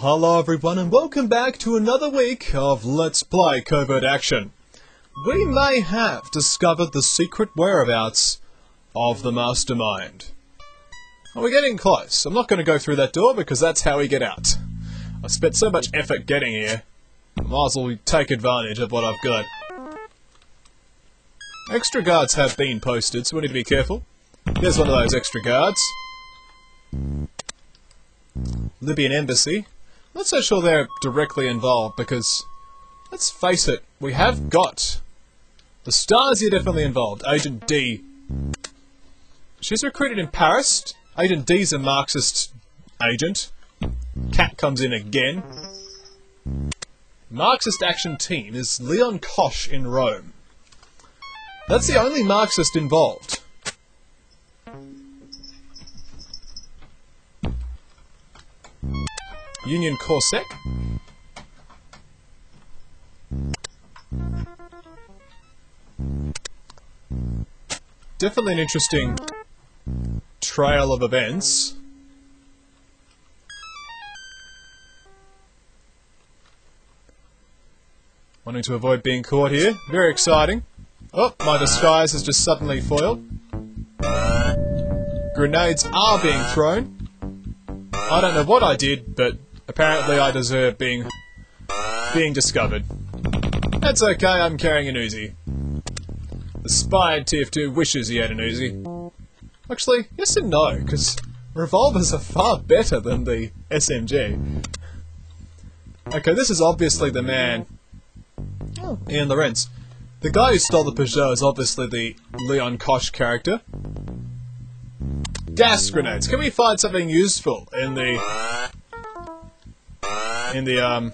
Hello everyone and welcome back to another week of Let's Play Covert Action. We may have discovered the secret whereabouts of the Mastermind. Well, we're getting close. I'm not going to go through that door because that's how we get out. I spent so much effort getting here. Might as well take advantage of what I've got. Extra guards have been posted, so we need to be careful. There's one of those extra guards. Libyan Embassy. Not so sure they're directly involved because, let's face it, we have got the Stasi are definitely involved. Agent D. She's recruited in Paris. Agent D's a Marxist agent. Cat comes in again. Marxist action team is Leon Kosh in Rome. That's the only Marxist involved. Union Corsac. Definitely an interesting trail of events. Wanting to avoid being caught here. Very exciting. Oh, my disguise is just suddenly foiled. Grenades are being thrown. I don't know what I did, but apparently I deserve being being discovered. That's okay, I'm carrying an Uzi. The spy in TF2 wishes he had an Uzi. Actually, yes and no, because revolvers are far better than the SMG. Okay, this is obviously the man. Oh, Ian Lorenz. The guy who stole the Peugeot is obviously the Leon Kosh character. Gas grenades. Can we find something useful in the in the um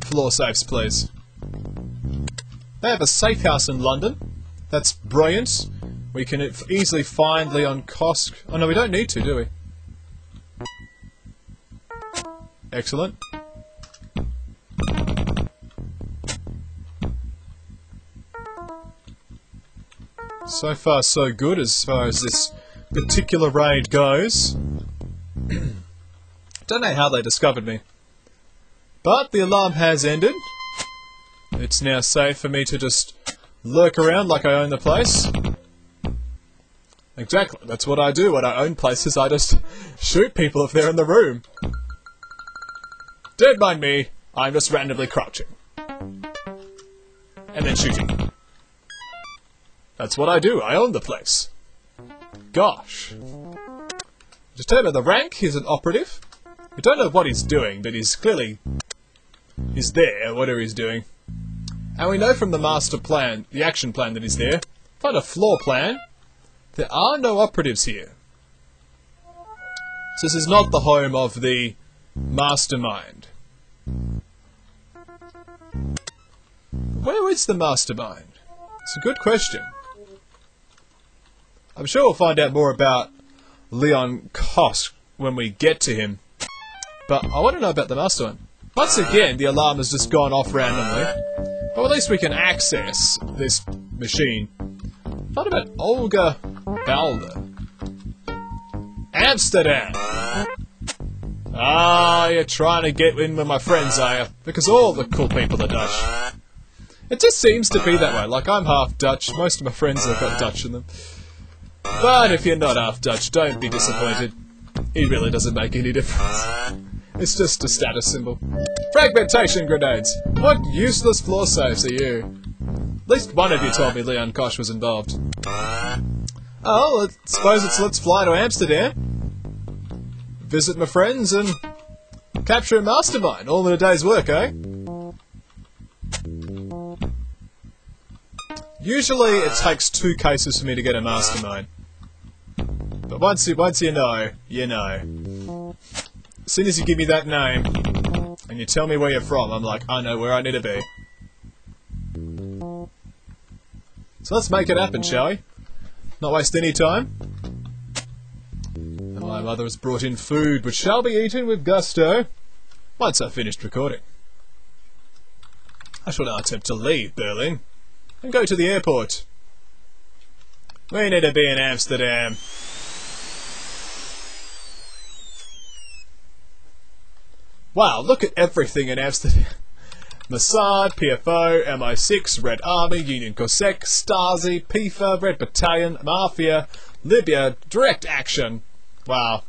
floor safes, please? They have a safe house in London. That's brilliant. We can easily find Leon Kosk. Oh no, we don't need to, do we? Excellent. So far, so good as far as this particular raid goes. Don't know how they discovered me. But the alarm has ended. It's now safe for me to just lurk around like I own the place. Exactly, that's what I do when I own places, I just shoot people if they're in the room. Don't mind me, I'm just randomly crouching. And then shooting. That's what I do, I own the place. Gosh. Determine the rank, he's an operative. We don't know what he's doing, but he's clearly... He's there, whatever he's doing. And we know from the master plan, the action plan that he's there. Find a floor plan. There are no operatives here. So this is not the home of the mastermind. Where is the mastermind? It's a good question. I'm sure we'll find out more about Leon Kosk when we get to him. But I want to know about the mastermind. Once again, the alarm has just gone off randomly. But at least we can access this machine. What about Olga Balder? Amsterdam! Ah, you're trying to get in with my friends, are you? Because all the cool people are Dutch. It just seems to be that way. Like, I'm half Dutch. Most of my friends have got Dutch in them. But if you're not half Dutch, don't be disappointed. It really doesn't make any difference. It's just a status symbol. Fragmentation grenades! What useless floor safes are you? At least one of you told me Leon Kosh was involved. Oh, I suppose it's let's fly to Amsterdam. Visit my friends and capture a mastermind, all in a day's work, eh? Usually it takes two cases for me to get a mastermind. But once you, once you know, you know. As soon as you give me that name, and you tell me where you're from, I'm like, I know where I need to be. So let's make it happen, shall we? Not waste any time. And my mother has brought in food, which shall be eaten with gusto once I've finished recording. I shall now attempt to leave Berlin and go to the airport. We need to be in Amsterdam. Wow, look at everything in Amsterdam. Mossad, PFO, MI6, Red Army, Union Cossack, Stasi, PIFA, Red Battalion, Mafia, Libya, Direct Action. Wow.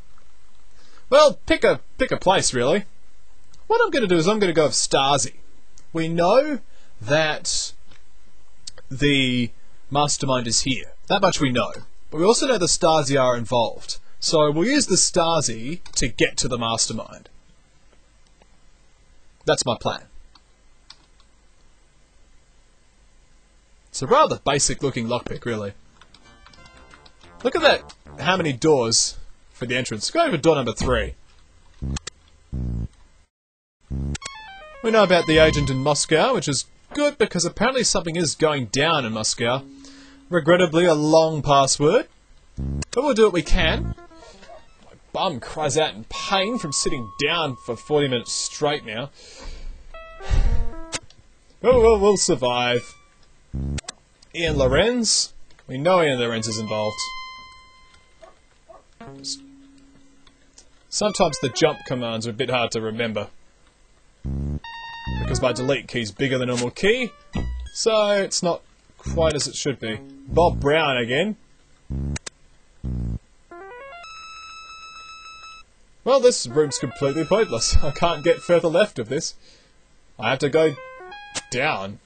Well, pick a pick a place really. What I'm going to do is I'm going to go with Stasi. We know that the mastermind is here. That much we know. But we also know the Stasi are involved. So we'll use the Stasi to get to the mastermind. That's my plan. It's a rather basic looking lockpick, really. Look at that, how many doors for the entrance. Go over door number three. We know about the agent in Moscow, which is good because apparently something is going down in Moscow. Regrettably, a long password. But we'll do what we can. My bum cries out in pain from sitting down for 40 minutes straight now. Oh, well, we'll survive. Ian Lorenz. We know Ian Lorenz is involved. Sometimes the jump commands are a bit hard to remember. Because my delete key is bigger than normal key, so it's not quite as it should be. Bob Brown again. Well, this room's completely pointless. I can't get further left of this. I have to go down.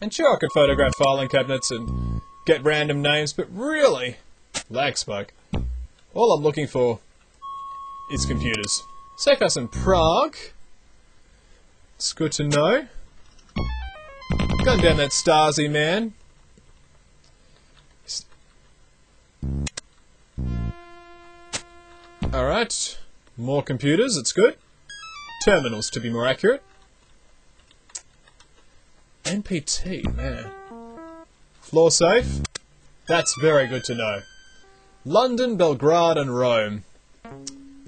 And sure, I could photograph filing cabinets and get random names, but really, lag spike. All I'm looking for is computers. Safe in Prague. It's good to know. Gun down that Stasi man. Alright. More computers, it's good. Terminals, to be more accurate. NPT, man. Floor safe. That's very good to know. London, Belgrade, and Rome.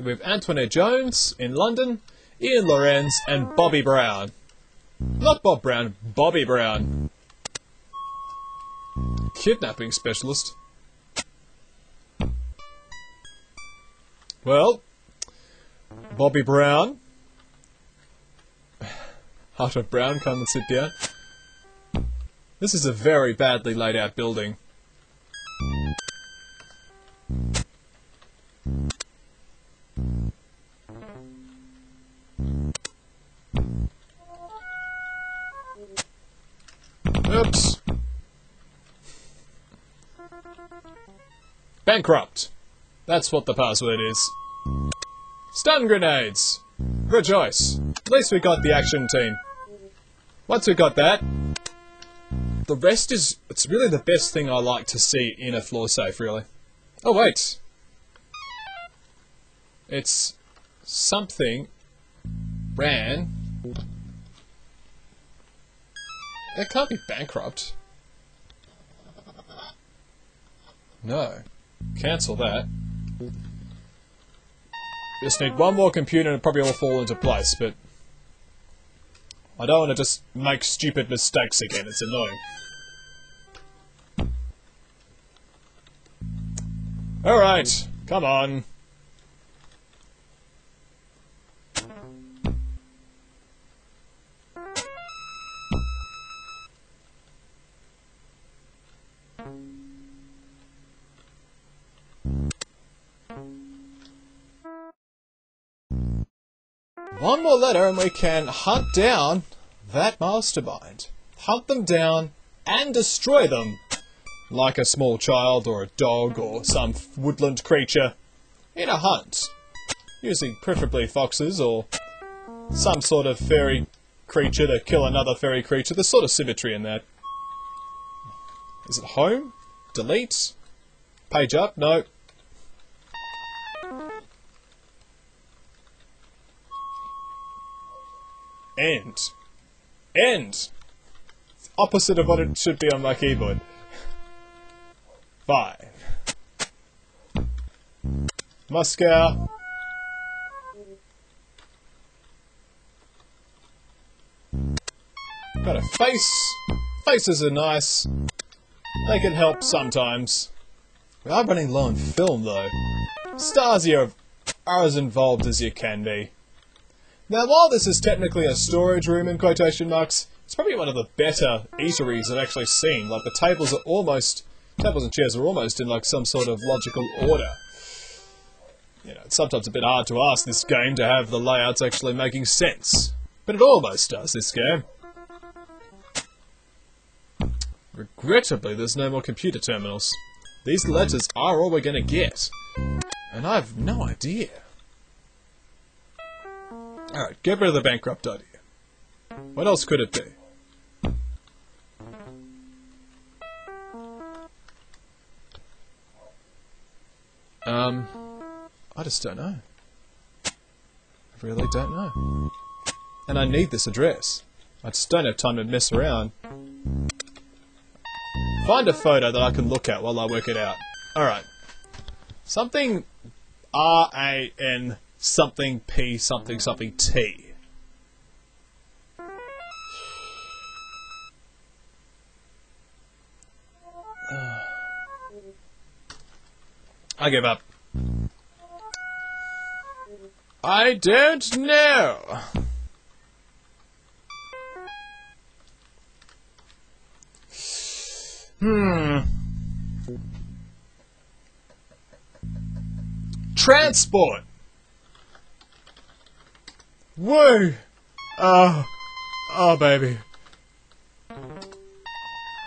Have Antoinette Jones in London, Ian Lorenz, and Bobby Brown. Not Bob Brown, Bobby Brown. Kidnapping specialist. Well, Bobby Brown. Heart of Brown, come and sit down. This is a very badly laid out building. Bankrupt. That's what the password is. Stun grenades. Rejoice. At least we got the action team. Once we got that, the rest is, it's really the best thing I like to see in a floor safe, really. Oh, wait. It's something ran. It can't be bankrupt. No. Cancel that. Just need one more computer and it'll probably all fall into place, but... I don't want to just make stupid mistakes again, it's annoying. Alright, come on. One more letter and we can hunt down that mastermind. Hunt them down and destroy them. Like a small child or a dog or some woodland creature. In a hunt. Using preferably foxes or some sort of fairy creature to kill another fairy creature. There's sort of symmetry in that. Is it home? Delete? Page up? No. End! opposite of what it should be on my keyboard. Fine. Moscow. Got a face. Faces are nice. They can help sometimes. We are running low on film, though. Stasi are, are as involved as you can be. Now, while this is technically a storage room in quotation marks, it's probably one of the better eateries I've actually seen. Like, the tables are almost... Tables and chairs are almost in, like, some sort of logical order. You know, it's sometimes a bit hard to ask this game to have the layouts actually making sense. But it almost does, this game. Regrettably, there's no more computer terminals. These letters are all we're gonna get. And I have no idea. Alright, get rid of the bankrupt idea. What else could it be? Um, I just don't know. I really don't know. And I need this address. I just don't have time to mess around. Find a photo that I can look at while I work it out. Alright. Something R-A-N something P something something T. I give up. I don't know. Hmm. Transport. Woo! Oh. Uh, oh, baby.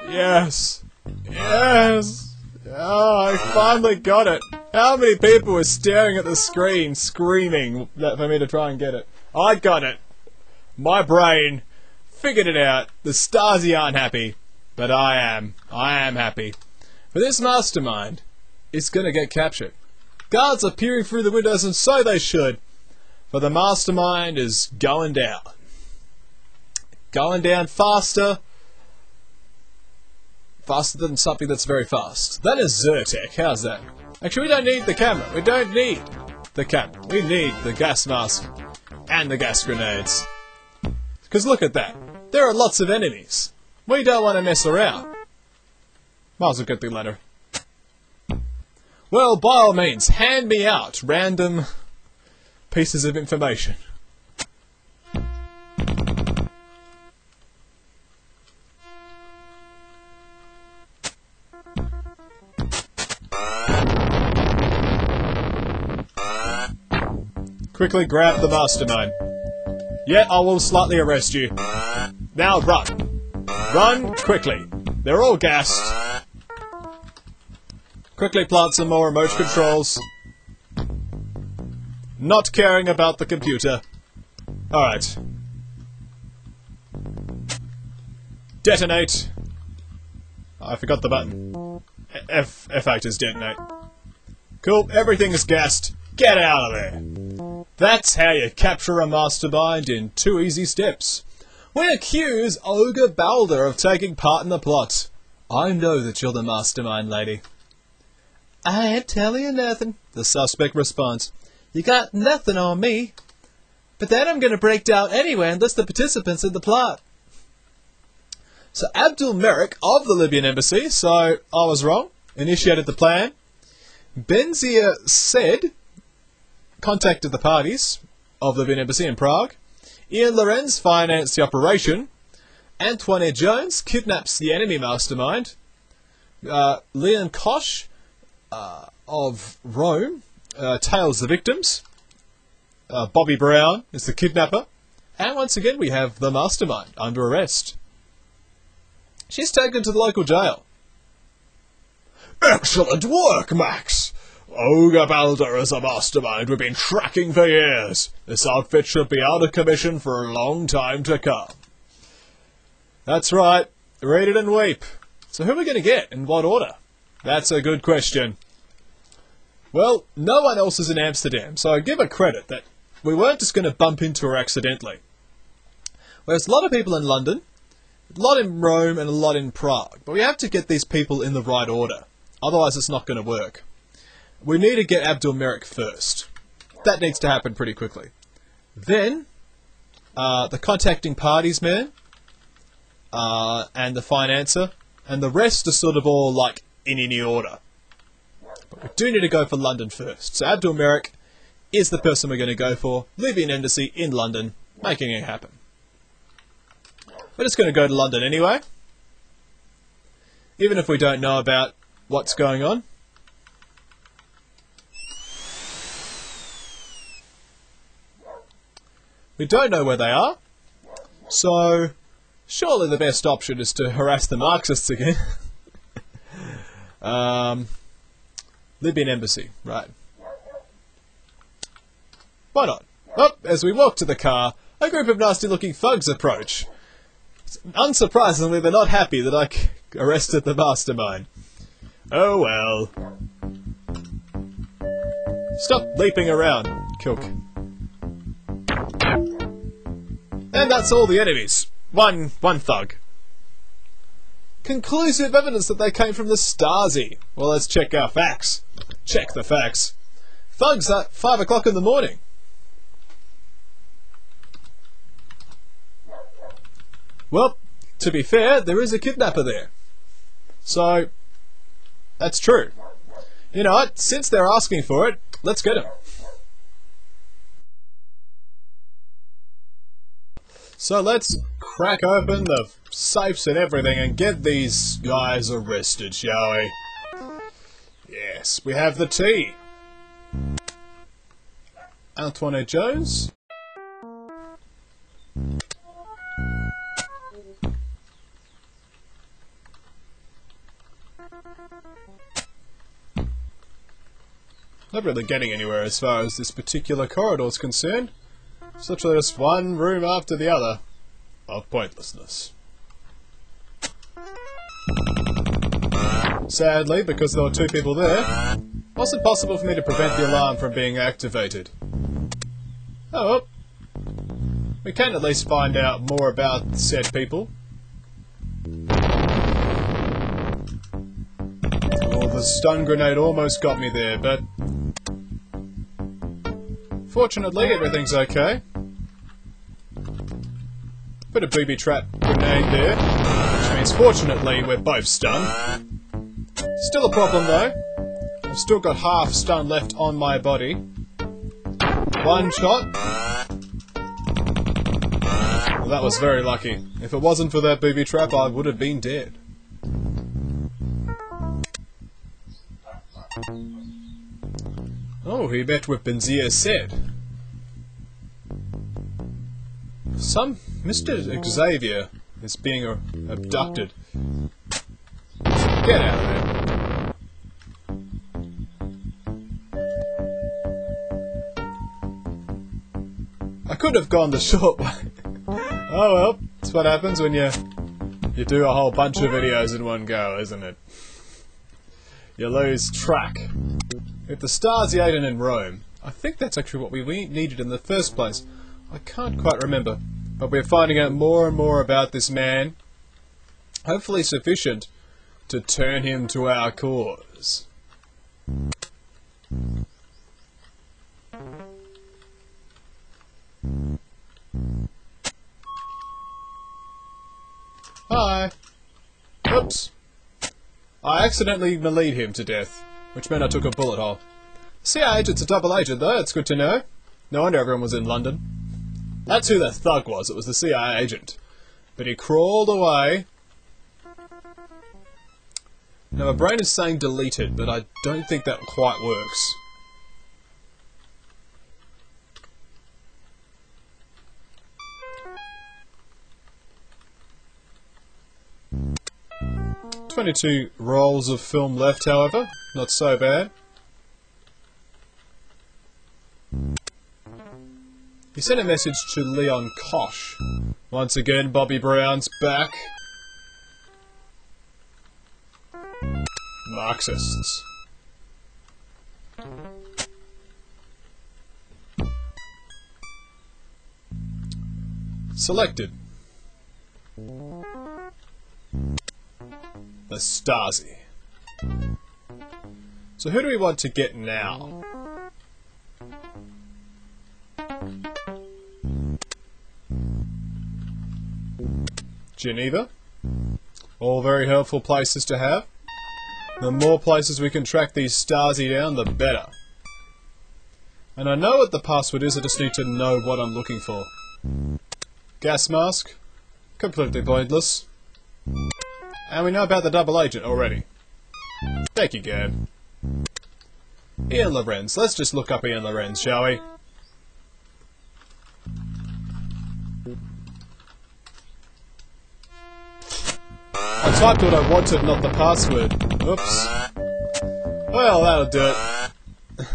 Yes. Yes. Oh, I finally got it. How many people were staring at the screen, screaming for me to try and get it? I got it. My brain figured it out. The Stasi aren't happy. But I am. I am happy. For this mastermind is gonna get captured. Guards are peering through the windows, and so they should. For the mastermind is going down. Going down faster. Faster than something that's very fast. That is Zyrtec. How's that? Actually, we don't need the camera. We don't need the camera. We need the gas mask and the gas grenades. Because look at that. There are lots of enemies. We don't want to mess around. Might as well get the letter. Well, by all means, hand me out random pieces of information. Quickly grab the mastermind. Yeah, I will slightly arrest you. Now run. Run quickly. They're all gassed. Quickly plant some more remote controls. Not caring about the computer. Alright. Detonate. I forgot the button. F F actors detonate. Cool, everything is gassed. Get out of there. That's how you capture a mastermind in two easy steps. We accuse Olga Balder of taking part in the plot. I know that you're the mastermind, lady. I ain't telling you nothing, the suspect responds. You got nothing on me. But then I'm going to break down anyway and list the participants in the plot. So Abdul Merrick of the Libyan embassy, so I was wrong, initiated the plan. Benzia said contacted the parties of the Libyan embassy in Prague. Ian Lorenz financed the operation. Antoinette Jones kidnaps the enemy mastermind. Uh, Leon Koch uh, of Rome uh, tails the victims. Uh, Bobby Brown is the kidnapper. And once again, we have the mastermind under arrest. She's taken to the local jail. Excellent work, Max! Olga Balder is a mastermind we've been tracking for years. This outfit should be out of commission for a long time to come. That's right. Read it and weep. So who are we going to get? In what order? That's a good question. Well, no one else is in Amsterdam, so I give her credit that we weren't just going to bump into her accidentally. Whereas a lot of people in London, a lot in Rome, and a lot in Prague. But we have to get these people in the right order. Otherwise, it's not going to work. We need to get Abdul Merrick first. That needs to happen pretty quickly. Then, uh, the contacting parties man. uh, and the financer, and the rest are sort of all like in any order. But we do need to go for London first. So Abdul Merrick is the person we're going to go for. Libyan Embassy in London, making it happen. We're just going to go to London anyway. Even if we don't know about what's going on. We don't know where they are. So, surely the best option is to harass the Marxists again. um, Libyan embassy, right. Why not? Up, as we walk to the car, a group of nasty looking thugs approach. Unsurprisingly, they're not happy that I arrested the mastermind. Oh well. Stop leaping around, Kilk. And that's all the enemies. One, one thug. Conclusive evidence that they came from the Stasi. Well, let's check our facts. Check the facts. Thugs at 5 o'clock in the morning. Well, to be fair, there is a kidnapper there. So, that's true. You know what? Since they're asking for it, let's get him. So let's crack open the safes and everything and get these guys arrested, shall we? Yes, we have the tea. Antoine Jones. Not really getting anywhere as far as this particular corridor is concerned. It's literally just one room after the other of pointlessness. Sadly, because there were two people there, wasn't possible for me to prevent the alarm from being activated. Oh well. We can at least find out more about said people. Oh, the stun grenade almost got me there, but Fortunately, everything's okay. Put a booby trap grenade there, which means fortunately we're both stunned. Still a problem though. I've still got half stun left on my body. One shot. Well, that was very lucky. If it wasn't for that booby trap, I would have been dead. Oh, he met with Benzia said. Some Mr. Xavier is being abducted. Get out of there. I could have gone the short way. oh well, that's what happens when you you do a whole bunch of videos in one go, isn't it? You lose track. If the stars Stasi Aiden in Rome, I think that's actually what we needed in the first place. I can't quite remember, but we're finding out more and more about this man. Hopefully sufficient to turn him to our cause. Hi. Oops. I accidentally meleed him to death which meant I took a bullet hole. CIA agent's a double agent, though. It's good to know. No wonder everyone was in London. That's who the thug was. It was the CIA agent. But he crawled away. Now, my brain is saying deleted, but I don't think that quite works. Twenty-two rolls of film left, however. Not so bad. He sent a message to Leon Kosh. Once again, Bobby Brown's back. Marxists. Selected. The Stasi. So who do we want to get now? Geneva? All very helpful places to have. The more places we can track these Stasi down, the better. And I know what the password is, I just need to know what I'm looking for. Gas mask. Completely pointless. And we know about the double agent already. Thank you, Gab. Ian Lorenz. Let's just look up Ian Lorenz, shall we? I typed what I wanted, not the password. Oops. Well, that'll do it.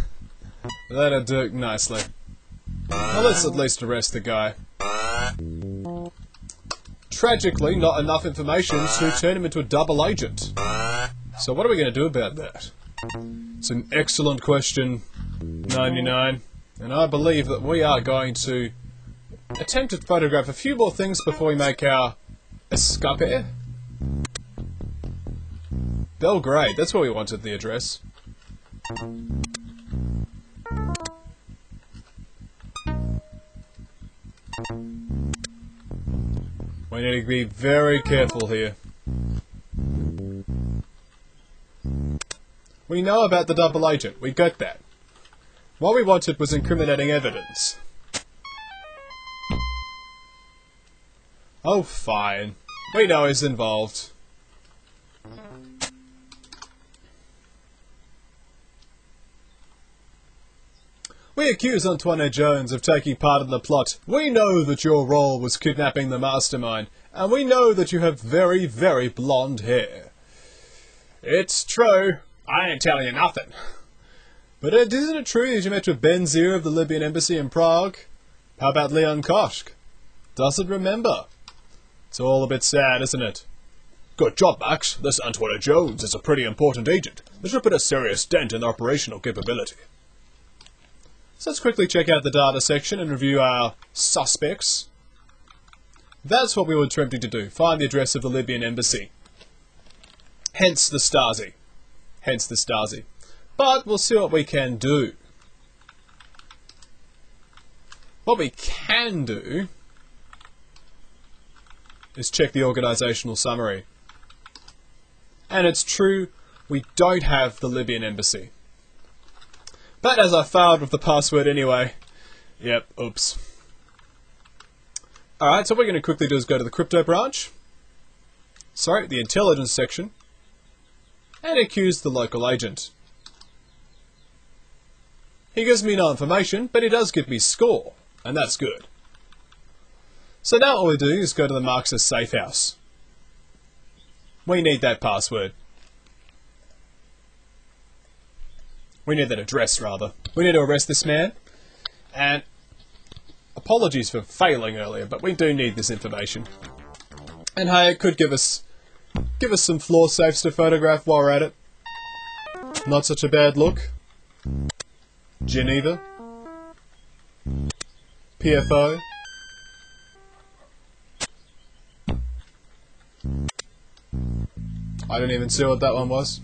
that'll do it nicely. Well, let's at least arrest the guy. Tragically, not enough information to turn him into a double agent. So what are we going to do about that? It's an excellent question, 99. And I believe that we are going to attempt to photograph a few more things before we make our escape. Belgrade, that's where we wanted the address. We need to be very careful here. We know about the double agent, we get that. What we wanted was incriminating evidence. Oh, fine. We know he's involved. We accuse Antoine Jones of taking part in the plot. We know that your role was kidnapping the mastermind, and we know that you have very, very blonde hair. It's true. I ain't telling you nothing. But it, isn't it true that you met with Ben Zir of the Libyan embassy in Prague? How about Leon Koshk? Doesn't remember. It's all a bit sad, isn't it? Good job, Max. This Antoine Jones is a pretty important agent. This should put a serious dent in the operational capability. So let's quickly check out the data section and review our suspects. That's what we were attempting to do, find the address of the Libyan embassy. Hence the Stasi. Hence the Stasi. But we'll see what we can do. What we can do is check the organisational summary. And it's true, we don't have the Libyan embassy. But as I failed with the password anyway. Yep, oops. Alright, so what we're going to quickly do is go to the crypto branch. Sorry, the intelligence section. And accuse the local agent. He gives me no information, but he does give me score. And that's good. So now all we do is go to the Marxist safe house. We need that password. We need that address, rather. We need to arrest this man. And apologies for failing earlier, but we do need this information. And hey, it could give us give us some floor safes to photograph while we're at it. Not such a bad look. Geneva. PFO. I didn't even see what that one was.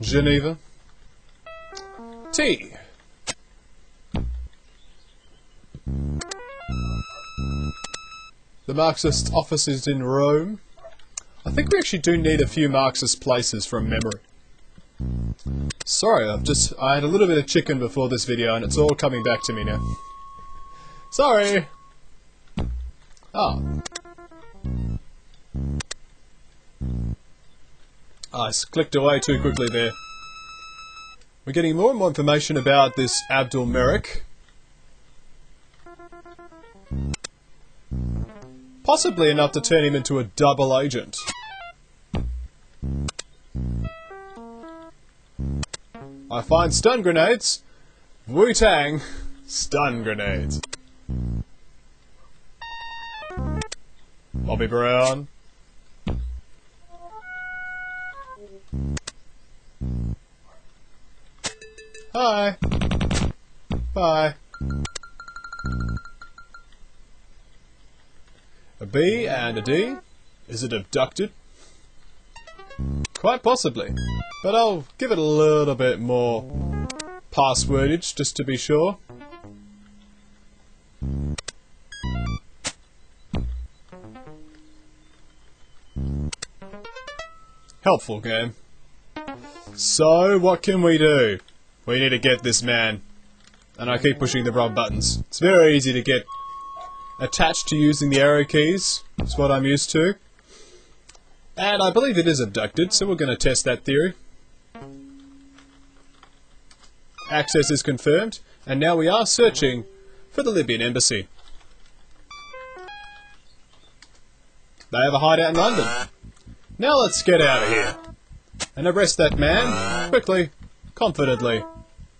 Geneva. T. The Marxist office is in Rome. I think we actually do need a few Marxist places from memory. Sorry, I've just... I had a little bit of chicken before this video and it's all coming back to me now. Sorry! Ah. Ah, oh. I clicked away too quickly there. We're getting more and more information about this Abdul Merrick. Possibly enough to turn him into a double agent. I find stun grenades. Wu-Tang. Stun grenades. Bobby Brown. Hi. Bye. A B and a D? Is it abducted? Quite possibly. But I'll give it a little bit more passwordage just to be sure. Helpful game. So, what can we do? We need to get this man. And I keep pushing the wrong buttons. It's very easy to get attached to using the arrow keys. That's what I'm used to. And I believe it is abducted, so we're going to test that theory. Access is confirmed, and now we are searching for the Libyan embassy. They have a hideout in London. Now let's get out of here. And arrest that man, quickly, confidently,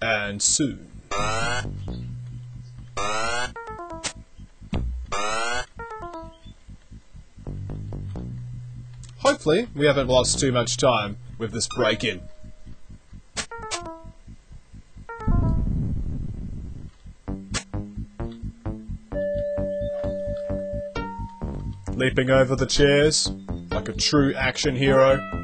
and soon. Hopefully, we haven't lost too much time with this break-in. Leaping over the chairs, like a true action hero.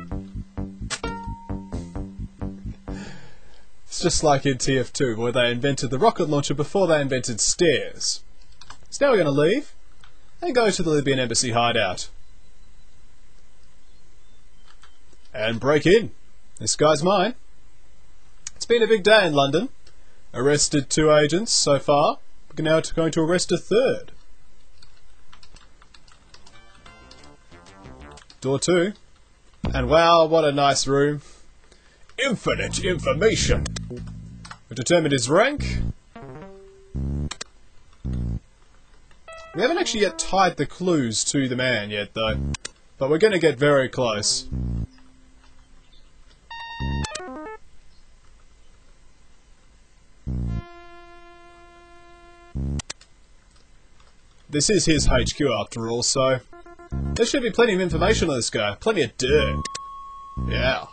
Just like in TF2, where they invented the rocket launcher before they invented stairs. So now we're going to leave, and go to the Libyan Embassy hideout. And break in. This guy's mine. It's been a big day in London. Arrested two agents so far. We're now going to arrest a third. Door two. And wow, what a nice room. Infinite information. We determined his rank. We haven't actually yet tied the clues to the man yet, though. But we're going to get very close. This is his HQ after all, so... There should be plenty of information on this guy. Plenty of dirt. Yeah.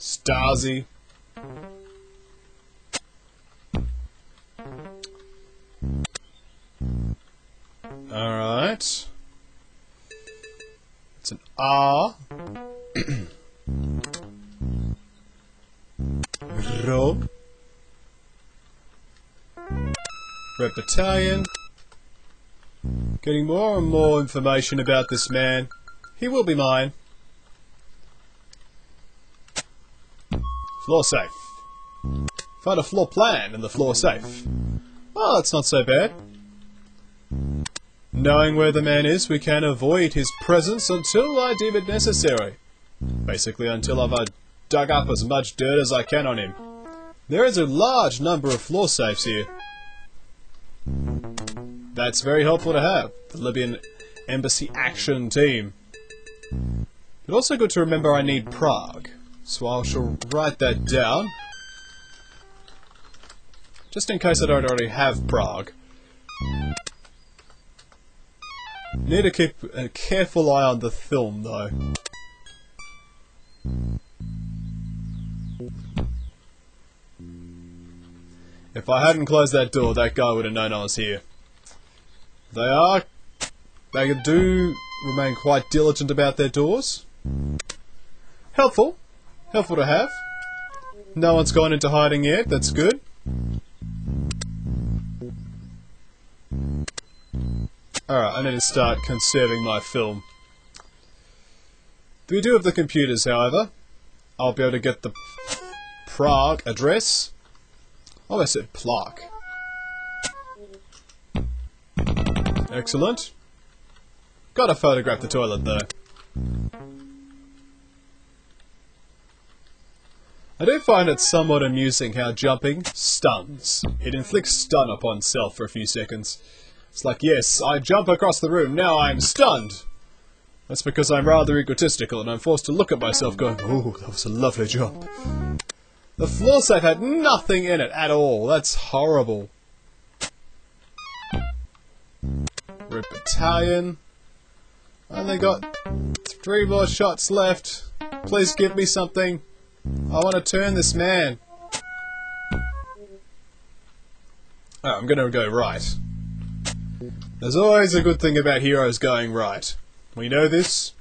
Stasi. Alright. It's an R. Ro. Red Battalion. Getting more and more information about this man. He will be mine. Floor safe. Found a floor plan in the floor safe. Oh, that's not so bad. Knowing where the man is, we can avoid his presence until I deem it necessary. Basically, until I've uh, dug up as much dirt as I can on him. There is a large number of floor safes here. That's very helpful to have, the Libyan Embassy Action Team. But also good to remember I need Prague, so I shall write that down. Just in case I don't already have Prague. Need to keep a careful eye on the film, though. If I hadn't closed that door, that guy would have known I was here. They are... They do remain quite diligent about their doors. Helpful. Helpful to have. No one's gone into hiding yet, that's good. Alright, I need to start conserving my film. We do have the computers, however. I'll be able to get the Prague address. Oh, I said plaque. Excellent. Gotta photograph the toilet, though. I do find it somewhat amusing how jumping stuns. It inflicts stun upon self for a few seconds. It's like, yes, I jump across the room, now I'm stunned! That's because I'm rather egotistical and I'm forced to look at myself going, oh, that was a lovely jump. The floor safe had nothing in it at all. That's horrible. Red Battalion. And they got three more shots left. Please give me something. I want to turn this man. Oh, I'm going to go right. There's always a good thing about heroes going right. We know this.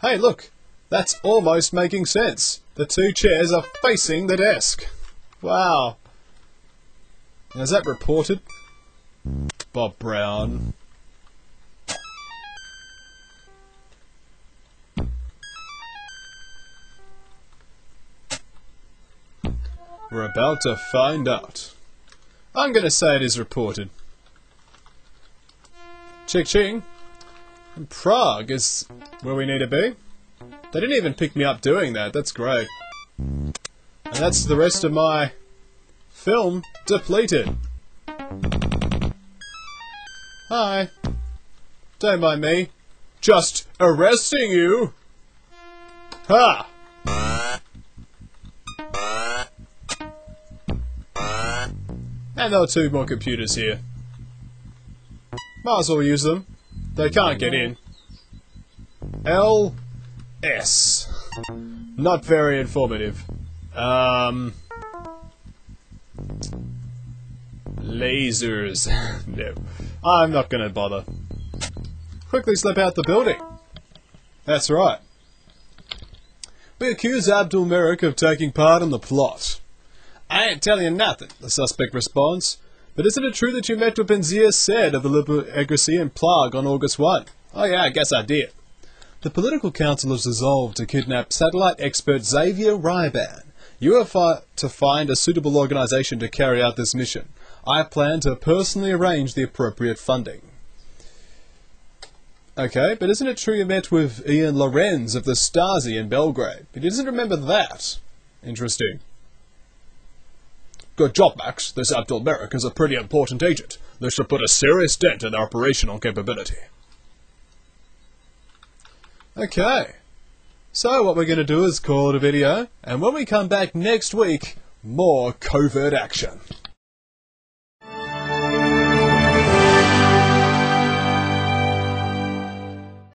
Hey, look! That's almost making sense. The two chairs are facing the desk. Wow. Now, is that reported? Bob Brown. We're about to find out. I'm gonna say it is reported. Ching ching. And Prague is where we need to be. They didn't even pick me up doing that. That's great. And that's the rest of my film depleted. Hi. Don't mind me. Just arresting you. Ha! And there are two more computers here. Might as well use them. They can't get in. L S. Not very informative. Um. Lasers. no. I'm not gonna bother. Quickly slip out the building. That's right. We accuse Abdul Merrick of taking part in the plot. I ain't telling you nothing, the suspect responds. But isn't it true that you met with Benzir said of the Libyan Embassy in Prague on August 1? Oh yeah, I guess I did. The political council has resolved to kidnap satellite expert Xavier Ryban. You are to find a suitable organization to carry out this mission. I plan to personally arrange the appropriate funding. Okay, but isn't it true you met with Ian Lorenz of the Stasi in Belgrade? He doesn't remember that. Interesting. Good job, Max. This Abdul Merrick is a pretty important agent. This should put a serious dent in their operational capability. Okay. So what we're going to do is call it a video, and when we come back next week, more covert action.